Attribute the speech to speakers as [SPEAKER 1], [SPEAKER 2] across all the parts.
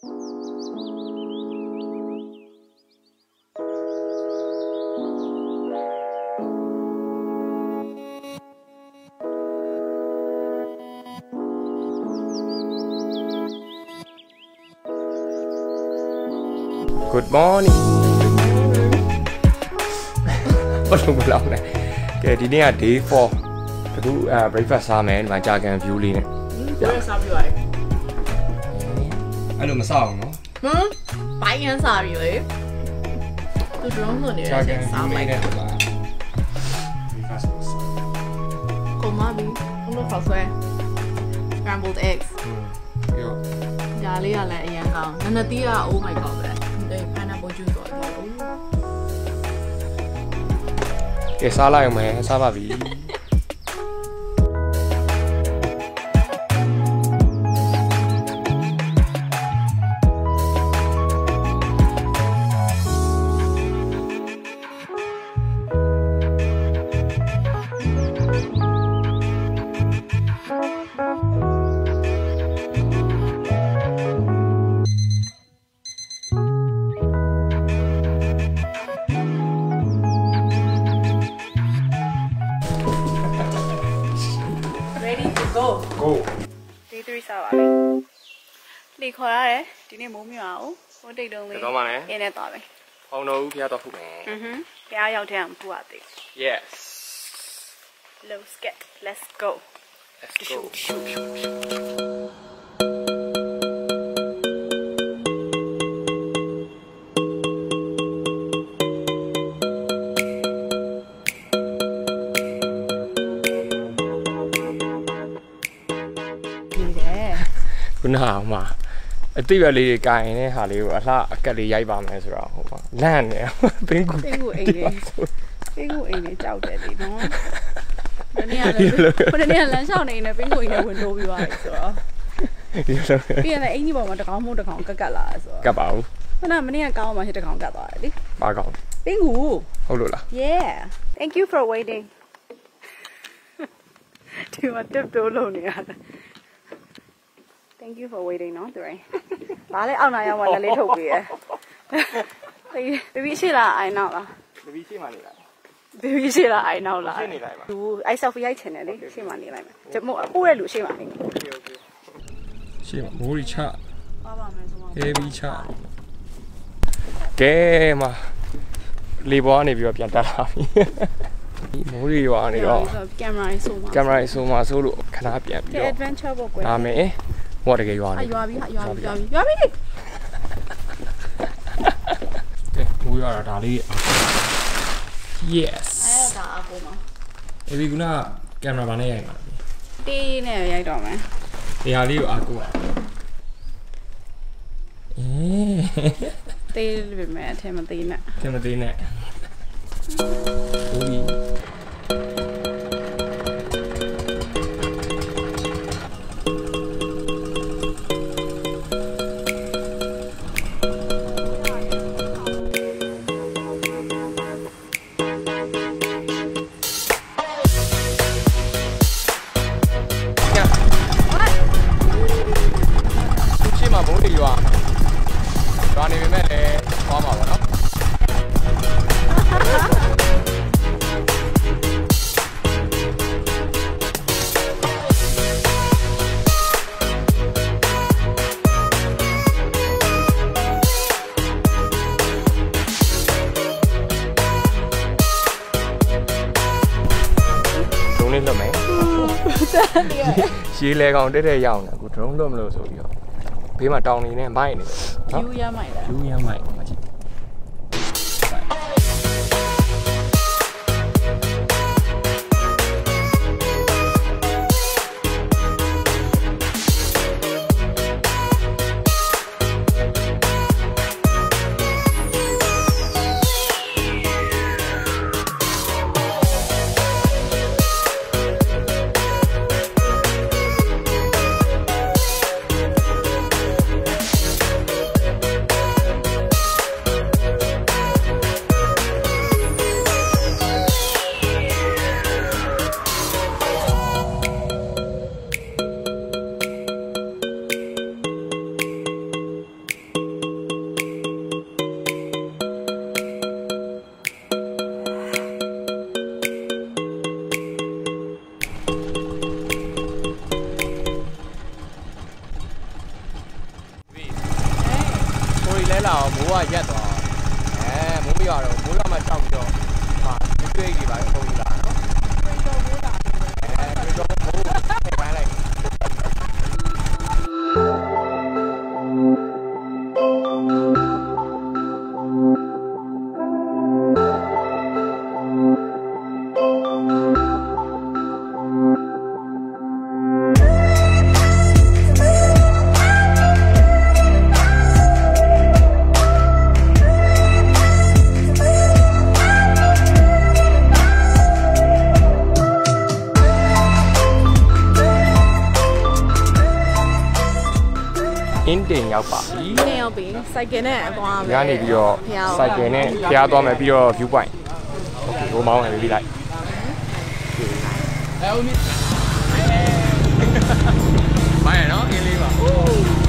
[SPEAKER 1] Good morning ဘယ်လိုမလောက်လဲကဲဒီနေ့က day 4အခုအဲ breakfast စားမယ်ဒီမှာကြာကန် view လေးနဲ့
[SPEAKER 2] ဘယ်စားပြီးလိုက်
[SPEAKER 1] အဲ့လိုမစားအောင်နော်
[SPEAKER 2] ဟမ်ဘိုင်းရန်စားပြီးလေသူ drone လို့နေတ
[SPEAKER 1] ကြာ
[SPEAKER 2] ယ်
[SPEAKER 1] ကန်
[SPEAKER 2] စား
[SPEAKER 1] view
[SPEAKER 2] လို
[SPEAKER 1] လေး
[SPEAKER 2] က်
[SPEAKER 1] နဲ့ဒီမှာ breakfast ကိုစား
[SPEAKER 2] ကိုမဘီဘလို့ခေါ်ဆွဲ scrambled eggs
[SPEAKER 1] ပြီးတော့
[SPEAKER 2] ညာလေးကလည်းအရန်ကောင်းနနတီးက oh my god ပဲဒီ pineapple juice တော့ဒီ
[SPEAKER 1] ကဲစားလိုက်အောင်မယ်စားပါပြီ
[SPEAKER 3] ကို
[SPEAKER 1] ကို
[SPEAKER 3] ဒေး3စားပါမယ်လေခေါ်ရတယ်ဒီနေ့မိုးမြောအောင်ဟိုတိတ်တုံးလေး
[SPEAKER 1] တော့မှလည်း
[SPEAKER 3] အင်းနဲ့သွားမယ်
[SPEAKER 1] ဖောင်တော်ဦးဖျားတော့ဖုတ်မယ်
[SPEAKER 3] อือဟွန်းဖျားရောက်တဲ့အံပူရသေး
[SPEAKER 1] Yes
[SPEAKER 3] Let's get let's go
[SPEAKER 1] Let's go နကဟိုမှာအတိတ်ရွယ်လေးတွေကိုင်နေတဲ့ဟာလေးကိုအလှအကက်လေးရိုက်ပါမယ်ဆိုတော့ဟိုမှာလန့်နေဘင်းကူ
[SPEAKER 3] ပင်းကူအိမ်လေးပင်းကူအိမ်လေးကြောက်တယ်ဒီနော်ဒီနေ့ကလည်းဘယ်နေ့ကလမ်းလျှောက်နေနေပင်းကူအိမ်နဲ့ဝင်လို့ပြီးသွားပြီဆိုတော့
[SPEAKER 1] ဒီလို
[SPEAKER 3] ပြီးရင်လည်းအင်ကြီးပေါ်မှာတကောင်မို့တကောင်ကက်ကက်လာဆိုတော့
[SPEAKER 1] ကပ်ပါဦး
[SPEAKER 3] ခုနမနေ့ကကောင်းမှရှိတကောင်ကက်သွားတယ်လေ
[SPEAKER 1] ပါကောင်း
[SPEAKER 3] ပင်းကူ
[SPEAKER 1] ဟုတ်လို့လား
[SPEAKER 3] Yeah. Thank you for waiting. ဒီမှာတက်တိုးလုံးနေရတယ် Thank you for waiting နော်သူရင်ဒါလည်းအောက်နာရောက်မှလည်းလေးထုတ်ပေးရယ်ဘေဘီရှိလားအိုင်နောက်လား
[SPEAKER 1] တပီးရှိမှနေလား
[SPEAKER 3] ဘေဘီရှိလားအိုင်နောက်လား
[SPEAKER 1] ရှိနေလိုက်ပါ
[SPEAKER 3] သူအိုက်ဆယ်ဖီရိုက်ချင်တယ်လေရှိမှနေလိုက်မယ်ကျမို့ပို့ရလူရှိမှနေ
[SPEAKER 1] ရှိမှမိုးရီချ
[SPEAKER 3] ပါပါမယ်ဆိုတော့
[SPEAKER 1] heavy ချကဲမလေပေါ်ကနေပြီးတော့ပြန်တက်လာပြီမိုးရီရွာနေတော့
[SPEAKER 3] ကင်မရာကြီးဆိုမှာ
[SPEAKER 1] ကင်မရာဆိုမှဆိုလို့ခဏပြန်ပြီး
[SPEAKER 3] ကဲ
[SPEAKER 1] တော့
[SPEAKER 3] adventure ပေါ့ကွယ်
[SPEAKER 1] ဒါမယ် ဟောတကယ်ရွာ
[SPEAKER 3] အ
[SPEAKER 1] နေ
[SPEAKER 3] ရွာပြီဟာရွာပြီရွာပြီရွာပြီ
[SPEAKER 1] ကဲမိုးရွာတာဒါလေး yes
[SPEAKER 3] အဲ့ဒါအကူမှာ
[SPEAKER 1] အေဗီကနာကင်မရာဘာနဲ့ရိုက်မှာလဲ
[SPEAKER 3] တေးနဲ့ရိုက်တော့မယ်
[SPEAKER 1] ဒီဟာလေးကိုအားကိုးပါအေး
[SPEAKER 3] တေးပြီမဲ့အထင်မသေးနဲ့
[SPEAKER 1] ကင်မသေးနဲ့ ရှည်လေကောင်တက်တဲ့ရောက်နေအခုဒရုန်းလွတ်မလို့ဆိုပြီးတော့ဘေးမှာတောင်နေနေမိုက်နေတယ်နော်
[SPEAKER 3] ယူရမိုက်လား
[SPEAKER 1] လူရမိုက်မကြည့်က ရောက်ပါပြီ။
[SPEAKER 2] နှစ်ယောက်ပြီ။စိုက်ကယ်နဲ့သွားမယ်။
[SPEAKER 1] ညနေပြီးတော့စိုက်ကယ်နဲ့ဖျားသွားမယ်ပြီးတော့ view point ။ Okay ဟိုမောင်းရပြီးလိုက်။အဲဦးမီ။ဘာရနော်အင်းလေးပါ။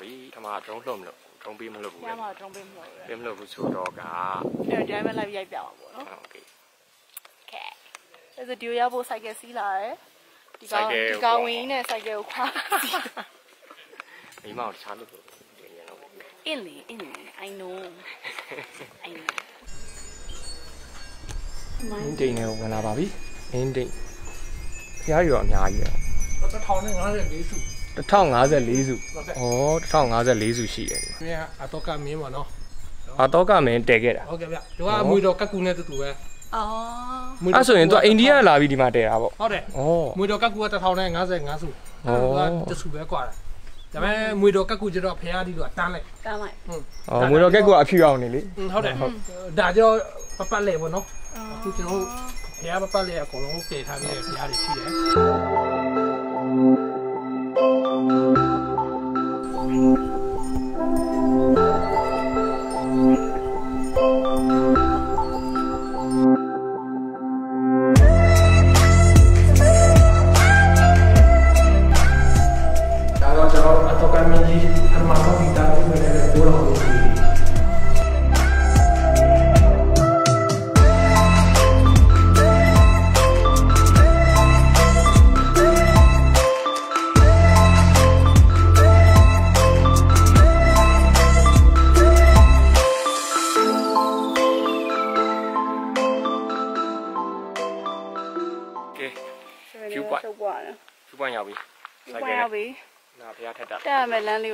[SPEAKER 1] ပြီ။အမ drone လွှတ်မလို့ drone ပေးမလို့ဘူး။
[SPEAKER 3] ညမှာ drone ပေးမလို့။
[SPEAKER 1] ပေးမလို့ဘူးဆိုတော့က
[SPEAKER 3] အဲ့ဒါ driver လိုက်ရိုက်ပြအောင်ပေါ့နော်။
[SPEAKER 1] ဟုတ်
[SPEAKER 3] ကဲ့။ Okay ။အဲ့ဒါဒီရောက်ဖို့ cycle စီးလာတယ်။ဒီကောင်ဒီကောင်ဝင်နဲ့ cycle ကိုခွာစီး။
[SPEAKER 1] မိမတို့ချားလို့အင်း
[SPEAKER 3] လေအင်းလေ I know I know
[SPEAKER 1] မင်းဒိန်နဲ့ဝင်လာပါပြီမင်းဒိန်ဖျားရောအများကြီးရော
[SPEAKER 4] တော့1050လေးစု
[SPEAKER 1] 1054စုဩ1054စုရှိတယ်ဒီ
[SPEAKER 4] မြင်အတော့ကမင်းပါနော်
[SPEAKER 1] မှာအတော့ကမင်းတည်ခဲ့တာ
[SPEAKER 4] ဟုတ်ကဲ့ဗျဒီကအမွေတော်ကတ်ကူနဲ့တူတူပဲ
[SPEAKER 3] အော်
[SPEAKER 1] အဲ့ဆိုရင်သူကအိန္ဒိယလာပြီးဒီမှာတည်တာပေါ့
[SPEAKER 4] ဟုတ်တယ်
[SPEAKER 1] ဩ
[SPEAKER 4] မွေတော်ကတ်ကူကတစ်ထောင်နဲ့55စု
[SPEAKER 1] ဩ
[SPEAKER 4] တစုပဲกว่าဒါပေမဲ့မွေတော်ကတ်ကူကျတော့ဖះဒီတော့တန်းလိုက်
[SPEAKER 3] တမ်းလိုက်
[SPEAKER 1] ဩမွေတော်ကက်ကအဖြူအောင်နေလေ
[SPEAKER 4] ဟုတ်တယ်ဒါကျတော့ပပတ်လေပေါ့နော်အခုကျွန်တော်ဖះပပတ်လေအကုန်လုံးတည်ထားပြီးဖះတွေရှိတယ် ဒါတော့ကျွန်တော်အတော့ကမ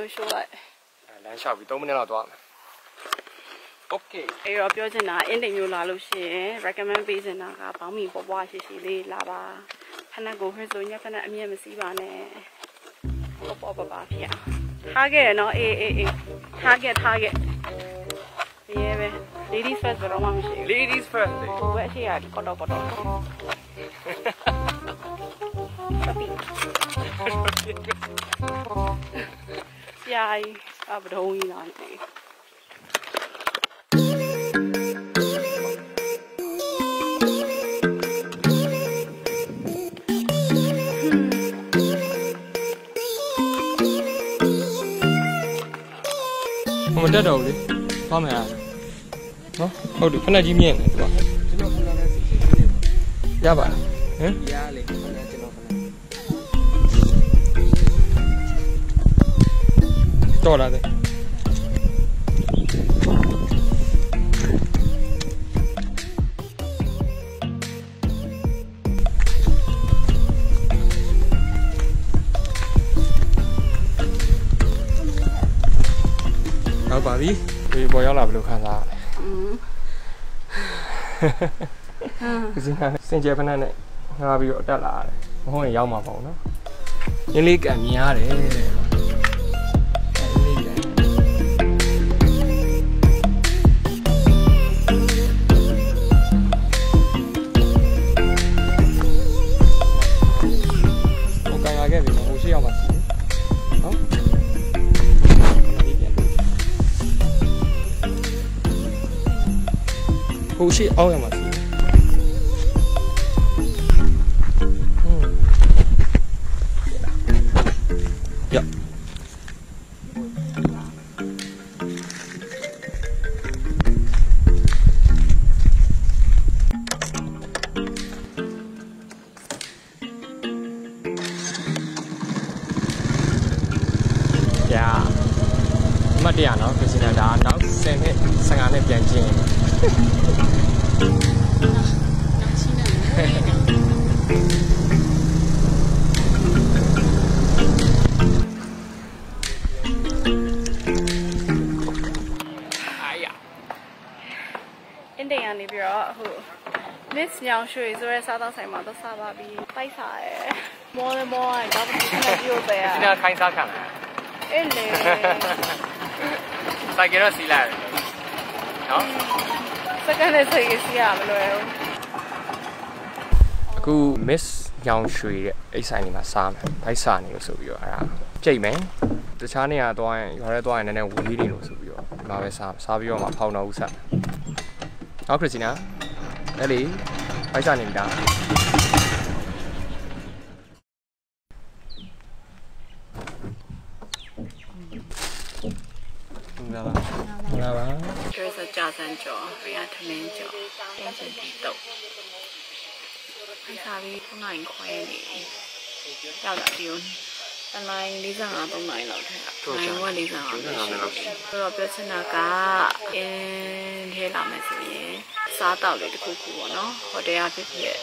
[SPEAKER 3] လိုရှိုးလိုက်
[SPEAKER 1] လမ်းလျှောက်ပြီး3မိနစ်လောက်သွားမယ် Okay
[SPEAKER 3] အဲ့တော့ပြောချင်တာအင်းတိမ်မျိုးလာလို့ရှိရင် recommend ပေးချင်တာကဘောင်းမီပွားပွားရှိရှိလေးလာပါဖနက်ကိုဟဲ့ဆိုညက်ဖနက်အမြဲမစည်းပါနဲ့ပေါ့ပေါ့ပါပါဖေထားခဲ့ရနော်အေးအေးအေးထားခဲ့ထားခဲ့ဒီရဲပဲ ladies first ဘယ်တော့မှမရှိဘူး
[SPEAKER 1] ladies first
[SPEAKER 3] ဟိုဘက်ရှိရကတော့ကတော့ပပီ ပြိုင်အဘဒုံကြီးလာနေ
[SPEAKER 1] မတက်တော့ဘူးလေသွားမယ်အားနော်ဟုတ်တယ်ခဏကြီး တယ်သူက
[SPEAKER 4] ကျွန်တော်ကလည်း
[SPEAKER 1] ရပါလားဟမ်
[SPEAKER 4] ရလေကျွန်တော်ကျွန်တော်
[SPEAKER 1] တော့လာတယ်ဟုတ်ပါပြီဒီပေါ်ရောက်လာဘယ်လိုခံစားရလဲ
[SPEAKER 3] อืม
[SPEAKER 1] ဒီကစင်ကြယ်ဖက်နဲ့ငါပြီးတော့တက်လာရတယ်မဟုတ်ရင်ရောက်မှာပေါ့နော်ရင်းလေးကံမြင်ရတယ် ရှိအောင်ရမှာစီ အာရ
[SPEAKER 3] အင်းတိမ်ကနေပြီးတော့ဟို Miss ညောင်ရွှေဆိုရဲစားတော့ဆိုင်မှာတော့စားပါပြီပိုက်စားရယ်မောလည်းမောရယ်တော့ဒီကနေ့ပြုတ်ပဲရ
[SPEAKER 1] ဒီနာခိုင်းစားခံလား
[SPEAKER 3] အဲ့လေ
[SPEAKER 1] စိုက်ကရောစီးလာတယ်နော်
[SPEAKER 3] စကန်နဲ့စိတ်ကြီးစီးရမလွယ်ဘူး
[SPEAKER 1] အခု Miss ညောင်ရွှေတဲ့အိတ်ဆိုင်လေးမှာစားမယ်ဘိုက်စားနေလို့ဆိုပြီးတော့အဲ့ဒါကြိတ်မယ်တခြားနေရာသွားရင်ရွာထဲသွားရင်နည်းနည်းဝေးနေလို့ဆိုပြီးတော့ဒီမှာပဲစားစားပြီးတော့မှဖောင်းတော့ဦးစားဟုတ်ခရစ်စတီနာအဲ့လေ 还在你们家。来吧，来吧。
[SPEAKER 3] 这是加蒸饺，不要吃面饺，变成绿豆。为啥哩？不难看，要了丢。 တာဒီတနိုင်45 3နိုင်လောက်ထက်နိုင်ဝက်45ပဲရှိတယ်ဆိုတော့ပြောချင်တာကအင်းထဲလာမယ်ဆိုရင်စားတော့လေတခုခုပေါ့နော်ဟိုတယ်ကဖြစ်ဖြစ်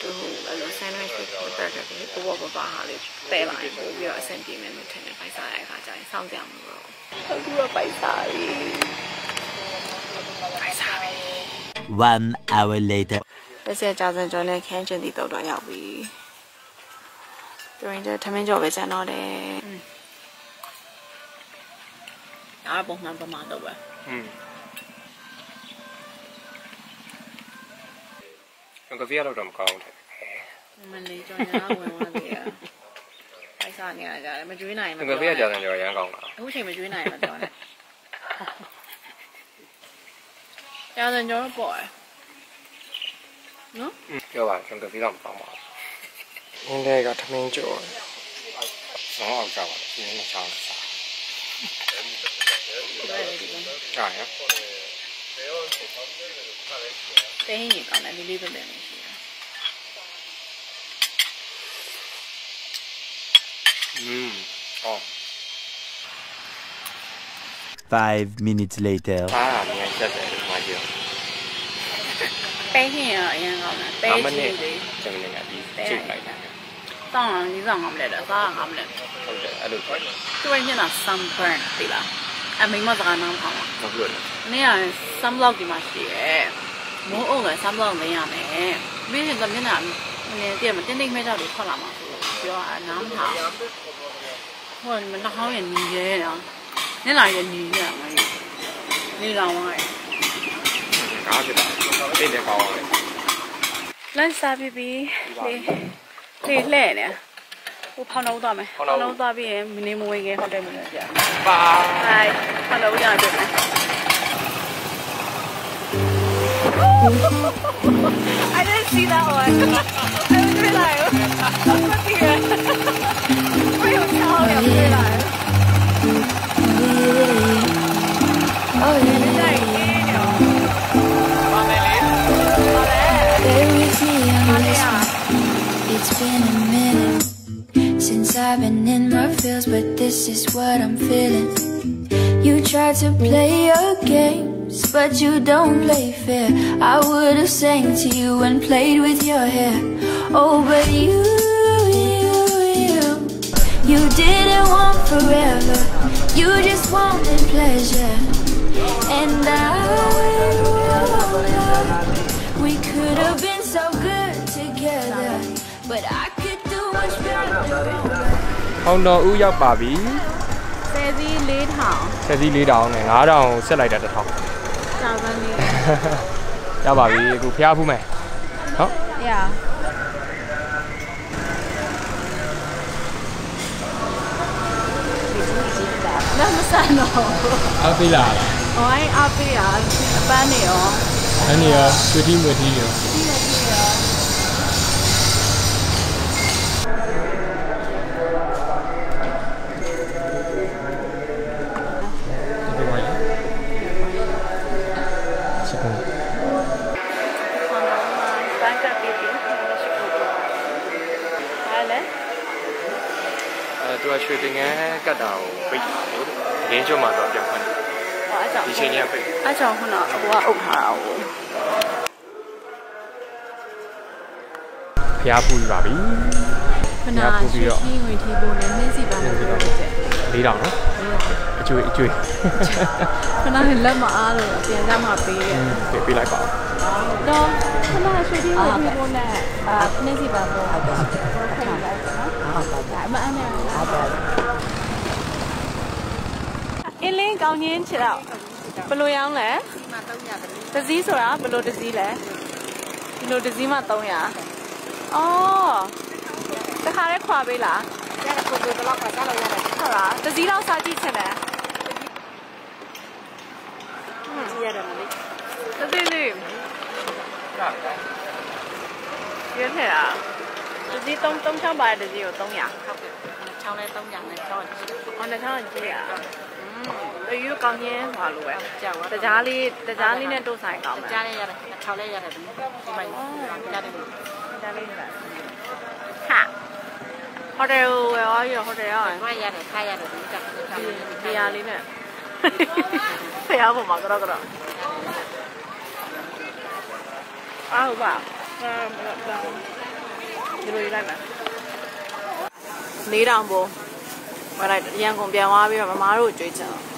[SPEAKER 3] သူအဲ့လို sandwich ဖြစ်ဖြစ်တက်တက်ဖြစ်ပေါ်ပေါ်ပါပါဟာလေးပဲလာရင်ပို့ပြီးတော့အဆင်ပြေမယ်လို့ထင်တယ်ဖိုက်စားရတဲ့အခါကျရင်စောင့်ကြမှာပေါ့အခုကဖိုက်စားပြီဖိုက်စားပြီ
[SPEAKER 5] One hour later.
[SPEAKER 3] လက်ဆက်ကြာစံကျော်နဲ့ခန်းကျင်တီတော့တော့ရောက်ပြီ ပြောရင်တထမင်းကျော်ပဲကျန်တော့တယ်အားပုံမှန်ပမာတော့ပဲ
[SPEAKER 1] อืมကျွန်တော်ကဖီးရတော့မကောင်းတယ်
[SPEAKER 3] မလေးကျော်ညာဝင်သွားသေးရအိုက်စားနေရကြတယ်မကျွေးနိုင်
[SPEAKER 1] ကျွန်တော်ကဖီးရကြာတယ်ကျော်ရမ်းကောင်းတာ
[SPEAKER 3] အခုချိန်မကျွေးနိုင်မပြောနဲ့ကြာစံကျော်တော့ပေါ့ရနော်
[SPEAKER 1] ပြောပါကျွန်တော်ကဖီးတော့မကောင်းပါဘူး အင်းလေးကထမင်းကျော်ဆောင်းအောင်ကြောက်ပါဒီနေ့ချောင်းစားကြာရ
[SPEAKER 3] တင်းဟင်းကြီးကောင်းတယ်လေးလေးပဲလည်းရှိတယ်
[SPEAKER 1] อืมဟော
[SPEAKER 5] Five minutes later.
[SPEAKER 1] အားအမြင်ချက်တယ်ဒီမှာကြည့်
[SPEAKER 3] ပဲဟင်းရအရင်ကောင်းတယ်ပဲ
[SPEAKER 1] အမ
[SPEAKER 3] ချီ
[SPEAKER 1] နဲ့
[SPEAKER 3] လေး
[SPEAKER 1] ကျွန်တော်လည်းဒီချိန်လိုက်တာ
[SPEAKER 3] တောင်းအောင်ဒီဆောင်ငါမလဲတော့စားငါမလဲ
[SPEAKER 1] ဟုတ်တယ်အဲ့လိုပဲ
[SPEAKER 3] သူရညနာ sunburn ပြီလားအမိမစကားနားထောင်လား
[SPEAKER 1] ဟုတ်လို့။
[SPEAKER 3] နေ့က sunblock ဒီမှာရှိရဲ။မိုးအုံလည်း sunblock မရမယ်။ပြီးရင်တော့မျက်နှာနည်းတည်းမတင်းတင်းမဲကြောက်တွေထွက်လာမှာဆိုပြောတာနားမထောင်။ဟိုမနှာခေါင်းရညီရဲနော်။မျက်နှာရညီရဲမှာ။နေလောင်သွားတယ်
[SPEAKER 1] ကားဖြစ်တာသိတယ်ကောင်းတယ်။
[SPEAKER 3] လန့်စားပြီးပြီ။ လေလှဲ့နေဟိုဖောင်းတော့သွားမယ်ဖောင်းတော့သွားပြီးရင်မနေမဝင်ခင်ဟိုတယ်မှာကြာ
[SPEAKER 1] ပါ
[SPEAKER 3] ဘိုင်ဖောင်းတော့ကြာပြီအဲ့ဒါစီလာဝါအဲ့ဒါလာရောမသိ
[SPEAKER 1] ရဘယ်လို
[SPEAKER 3] ချော
[SPEAKER 6] င်းရပြေးလာ
[SPEAKER 3] ရောအော်ဒီ
[SPEAKER 6] တိုင်း been a minute since I've been in my feels, but this is what I'm feeling. You try to play your games, but you don't play fair. I would have sang to you and played with your hair. Oh, but you, you, you, you didn't want forever. You just wanted pleasure. And I, we could have
[SPEAKER 1] ဟောင်းတော်ဦးရောက်ပါပြီ
[SPEAKER 3] ဆယ်စီလေးထောင်
[SPEAKER 1] ဆက်စီ4000နဲ့9000ဆက်လိုက်တာ1000
[SPEAKER 3] ကြာပန်းလေး
[SPEAKER 1] ရပါပြီအခုဖျားဖူးမယ်ဟုတ်
[SPEAKER 3] ရမမဆန်တော့
[SPEAKER 1] အားပေးလာလား
[SPEAKER 3] ဟိုင်းအပေးရအပန်းနေရော
[SPEAKER 1] အဲ့ဒီရောဆွေတီမွေတီရော ကတ်တာကိုပိတ်တယ်လို့တရင်ကျွတ်မှာတော့ပြန်ဖွင့်တယ်
[SPEAKER 3] အားကြောင့်
[SPEAKER 1] ဒီချိန်ကြီးကပိတ်
[SPEAKER 3] အားကြောင့်ခုနအဘောကအုပ်ထားတာကို
[SPEAKER 1] ဖျားဖူးပြီပါပြီ
[SPEAKER 2] ခဏရွှေကြီးဝင်ထီဖို့နဲ့နှင်းစီပါလို့ပြောတယ်
[SPEAKER 1] 4000နော်အကျွေးအကျွေး
[SPEAKER 2] ခဏနဲ့လက်မအားလို့အပြန်ကြမှာပေးတယ်
[SPEAKER 1] ပြေးပေးလိုက်ပါဦး
[SPEAKER 3] တော့ခဏရွှေသေးဝယ်ပြီးဖို့နဲ့အာနှင်းစီပါဖို့ဟုတ်ကဲ့ဖိတ်လိုက်ပါနော်ဟုတ်ကဲ့အမအနဲ့ဟုတ်ကဲ့ အင်းလင်းကောင်းချင်းခြေတော့ဘယ်လိုရောင်းလဲတစည်းဆိုတာဘယ်လိုတစည်းလဲဒီလိုတစည်းမှ300အော်တခါရဲခွာပေးလားရတယ်ကိုကိုတော့ခွာစားလို့ရတယ်ဟုတ်လားတစည်းတော့စားကြည့်ချင်တယ်ကြည့်ရတယ်မလေးတစည်းလေးရွေးထည့်တာတစည်း3 3ချောင်းပါတဲ့တစည်းကို300ဟုတ်ကဲ့ချောင်းလဲ300နဲ့ချောင်းအော်နဲ့ချောင်းကြီးอ่ะ อืมရွေးကောင်းချင်းဟွာလိုပဲကြောက်တကြားလေးတကြားလေးနဲ့တို့ဆိုင်ကောင်းမယ်ကြားလေးရတယ်ချောင်းလေးရတယ်ဒီမိုင်းကြားလေးကြားလေးရတယ်ဟာဟိုတယ်ဝယ်ရောဟိုတယ်ရောဝယ်ရတယ်ခါရတယ်ဒီကဒီရလေးနဲ့ဖျားဖို့မှာကတော့ကတော့အားဟုတ်ပါဒီလိုလိုက်မယ်လေးတောင်ပုံ မလိုက်ရန်ကုန်ပြန်သွားပြီးတော့မမားတို့ကြွေးချင်
[SPEAKER 1] မို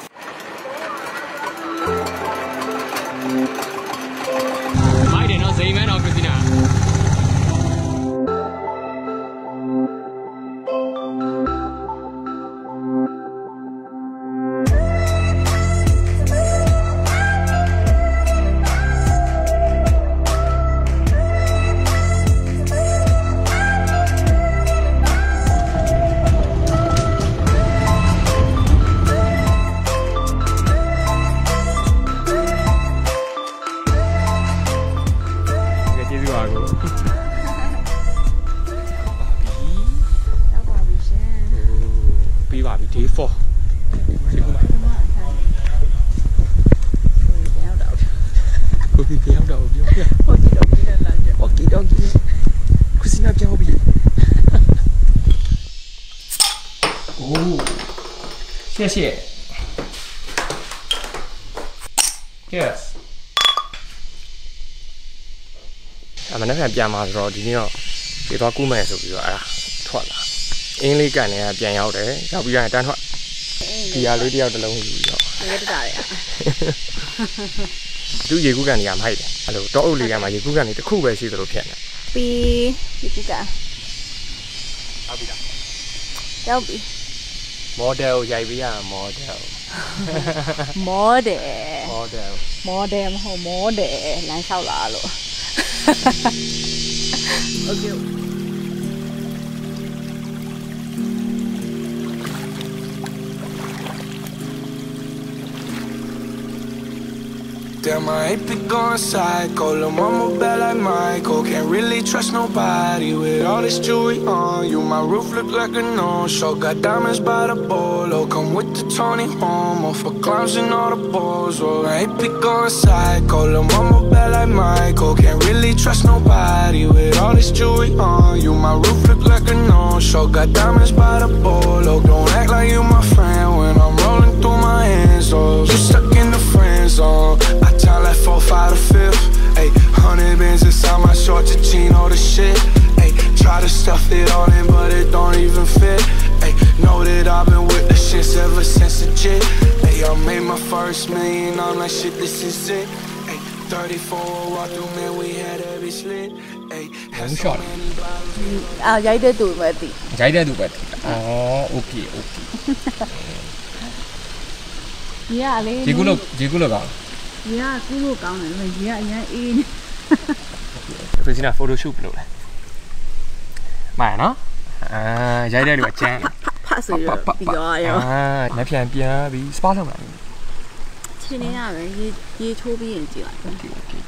[SPEAKER 1] 谢谢 yes အမနေ့ကပြန်มาဆိုတော့ဒီနေ့တော့ဒီတော့ကူးမယ်ဆိုပြီးတော့အဲ့ဒါထွက်လာအင်းလေးကန်နေကပြန်ရောက်တယ်ရောက်ပြီးရင်တန်းထွက်ဒီဟာလေးတယောက်တစ်လုံးယူပြီးတော့
[SPEAKER 2] ရဲတတာရ
[SPEAKER 1] သူရေကူးကန်နေရမိုက်တယ်အဲ့လိုတောအုပ်လေးကမှရေကူးကန်နေတစ်ခုပဲရှိသလိုဖြစ်နေ
[SPEAKER 2] ပြီးဒီကူက
[SPEAKER 1] ဟုတ်ပြီလား
[SPEAKER 2] ရောက်ပြီ
[SPEAKER 1] model ရိုက်ပေးရမော်ဒယ်
[SPEAKER 2] မောတယ်
[SPEAKER 1] model
[SPEAKER 2] မောတယ်မဟုတ်မောတယ်လမ်းလျှောက်လာလို့โ Damn,
[SPEAKER 7] I ain't been going psycho. Lil' mama bad like Michael. Can't really trust nobody with all this jewelry on you. My roof look like a no-show. Got diamonds by the bolo. Come with the Tony Homo for clowns and all the balls. Oh, I ain't been going psycho. Lil' mama bad like Michael. Can't really trust nobody with all this jewelry on you. My roof look like a no-show. Got diamonds by the bolo. Don't act like this is it. Ayy, 34 walk through, man, we had every slit. Ayy, had so
[SPEAKER 1] shot.
[SPEAKER 7] many bottles.
[SPEAKER 2] အာရိုက်တဲ့သူပဲတည်
[SPEAKER 1] ရိုက်တဲ့သူပဲအော် okay okay
[SPEAKER 2] ဒီကလေ
[SPEAKER 1] ဒီကုလို့ဒီကုလို့ကောင်း
[SPEAKER 2] ဒီကကူးလို့ကောင်းတယ်ဒီကအရင်အေးနေ
[SPEAKER 1] ခရစ်စတီနာ photo shoot လုပ်လဲမှန်နော်အာရိုက်တဲ့လူကကျန်း
[SPEAKER 2] ဖတ်ဆိုရပြီးတော့ရော
[SPEAKER 1] အာလက်ပြန်ပြန်ပြီး spa လုပ်လာ ပြီ
[SPEAKER 2] ချင်းနေရပဲရေရေချိုးပြီးရင်ကြည့်လိုက်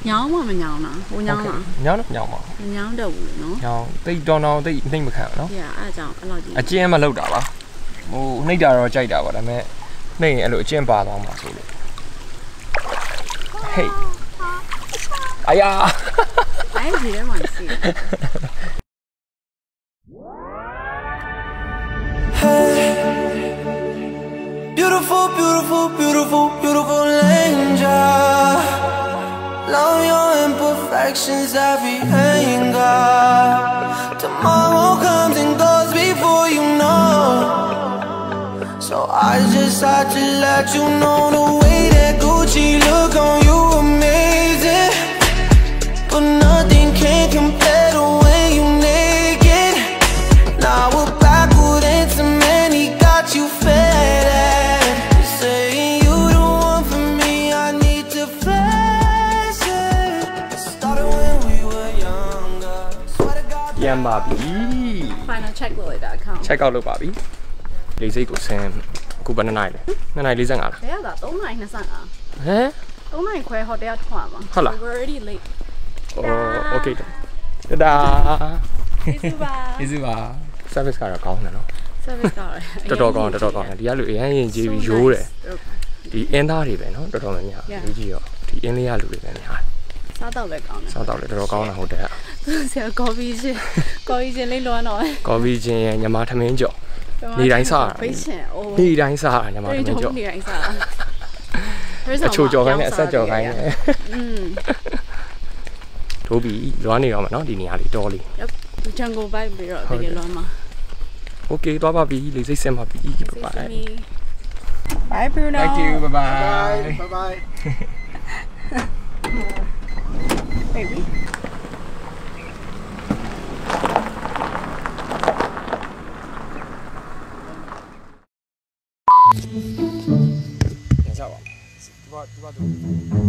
[SPEAKER 2] ညောင်းမှမညောင်းတာဟိုညောင်းလား
[SPEAKER 1] ညောင်းတော့ညောင်းပါ
[SPEAKER 2] မညောင်းတော့ဘူးလေနော်
[SPEAKER 1] ညောင်းတိတ်တော်တော်တိတ်နှိမ့်မခံဘူးနော်
[SPEAKER 2] ဒီကအဲ့အကြောင်းအဲ့လိုကြည့်
[SPEAKER 1] အကျဉ်းမလောက်တာပါဟိုနှိမ့်တာတော့ကြိုက်တာပါဒါပေမဲ့နှိမ့်ရင်အဲ့လိုအကျဉ်းပါသွားမှာဆိုလို့ဟေးအယား
[SPEAKER 2] အဲ့ဒီထဲမှာစီ
[SPEAKER 7] Beautiful, beautiful, beautiful, beautiful angel. Love your imperfections, every anger. Tomorrow comes and goes before you know. So I just had to let you know the way that Gucci
[SPEAKER 1] ပြန်ပါပြီ
[SPEAKER 3] final check လုပ်လိုက်တာ account
[SPEAKER 1] check out လုပ်ပါပြီလေစိတ်ကိုဆင်းအခုဘယ်နှစ်နိုင်လဲနှစ်နိုင်45လား
[SPEAKER 3] ဘယ်ရောက်တာ3နိုင်25
[SPEAKER 1] ဟမ်
[SPEAKER 3] 3နိုင်ခွဲဟိုတယ်ထွက်မှာ
[SPEAKER 1] ဟုတ်လား
[SPEAKER 3] we're already late
[SPEAKER 1] အော် okay တဒါ
[SPEAKER 3] ကျေးဇူးပါ
[SPEAKER 1] ကျေးဇူးပါ service ကတော့ကောင်းတယ်နော်
[SPEAKER 3] service က
[SPEAKER 1] တော့တော်တော်ကောင်းတော်တော်ကောင်းတယ်ဒီကလူအရင်ရင်ကြီးရိုးတယ်ဒီအင်းသားတွေပဲနော်တော်တော်များများလူကြီးရောဒီအင်းလေးရလူတွေပဲများတယ်
[SPEAKER 3] စားတော့လည်းကောင်းတယ်
[SPEAKER 1] စားတော့လေတော်တော်ကောင်းတာဟုတ်တယ်
[SPEAKER 3] ဆရာ coffee ရှင် coffee ရှင်လေးလွမ်းတော့
[SPEAKER 1] ကော်ဖီချင်းရဲ့ညမာထမင်းကြော် နေတိုင်းစားရတာ
[SPEAKER 3] ဖိတ်ရှင်အိုး
[SPEAKER 1] နေ့တိုင်းစားတာညမာထ
[SPEAKER 3] ဖိတ်
[SPEAKER 1] မင်းကြော်
[SPEAKER 3] နေတိုင်းစားတာ
[SPEAKER 1] အချိုကြော်ခိုင်းနဲ့အဆက်ကြော်ခိုင်းနဲ့
[SPEAKER 3] อืม
[SPEAKER 1] ထိုးပြီးလွားနေတော့မှာနော်ဒီနေရာလေးတော်လေး
[SPEAKER 3] ဒီ jungle vibe ပြီးတော့တကယ်လွမ်းမှာ
[SPEAKER 1] โอเคသွားပါပြီလေစိတ်ဆင်းပါပြီ bye bye
[SPEAKER 3] Bye Bruno
[SPEAKER 1] thank you bye bye
[SPEAKER 8] bye bye 等下吧，杜爸杜爸杜。